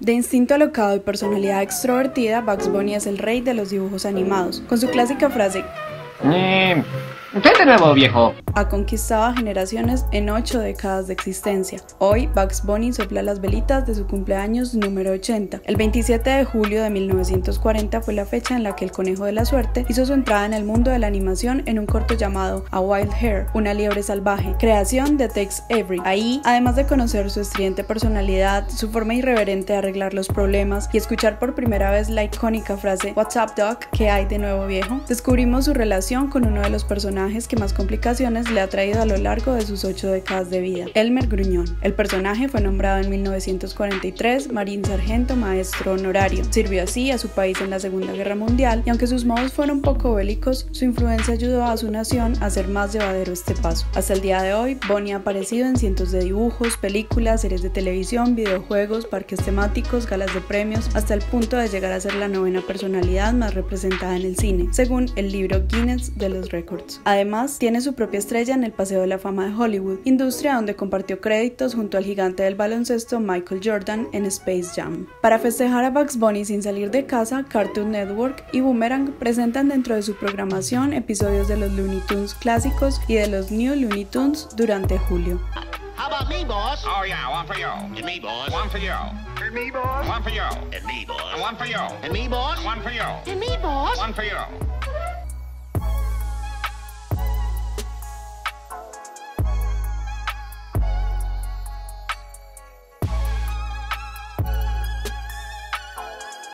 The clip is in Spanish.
De instinto alocado y personalidad extrovertida, Bugs Bunny es el rey de los dibujos animados. Con su clásica frase ¿Qué de nuevo, viejo? ha conquistado a generaciones en ocho décadas de existencia. Hoy, Bugs Bunny sopla las velitas de su cumpleaños número 80. El 27 de julio de 1940 fue la fecha en la que el conejo de la suerte hizo su entrada en el mundo de la animación en un corto llamado A Wild Hare, una liebre salvaje, creación de Tex Avery. Ahí, además de conocer su estridente personalidad, su forma irreverente de arreglar los problemas y escuchar por primera vez la icónica frase What's up, Doc? ¿Qué hay de nuevo, viejo? Descubrimos su relación con uno de los personajes que más complicaciones le ha traído a lo largo de sus ocho décadas de vida, Elmer Gruñón. El personaje fue nombrado en 1943 Marín Sargento Maestro Honorario. Sirvió así a su país en la Segunda Guerra Mundial y aunque sus modos fueron poco bélicos, su influencia ayudó a su nación a hacer más llevadero este paso. Hasta el día de hoy, Bonnie ha aparecido en cientos de dibujos, películas, series de televisión, videojuegos, parques temáticos, galas de premios, hasta el punto de llegar a ser la novena personalidad más representada en el cine, según el libro Guinness de los Records. Además, tiene su propia estrella en el Paseo de la Fama de Hollywood, industria donde compartió créditos junto al gigante del baloncesto Michael Jordan en Space Jam. Para festejar a Bugs Bunny sin salir de casa, Cartoon Network y Boomerang presentan dentro de su programación episodios de los Looney Tunes clásicos y de los New Looney Tunes durante julio. How about me, boss? Oh, yeah, one for you. And me, boss. One for you. And me, boss. One for you. And me, boss. One for you. And me, boss. One for you. And me, boss. One for you.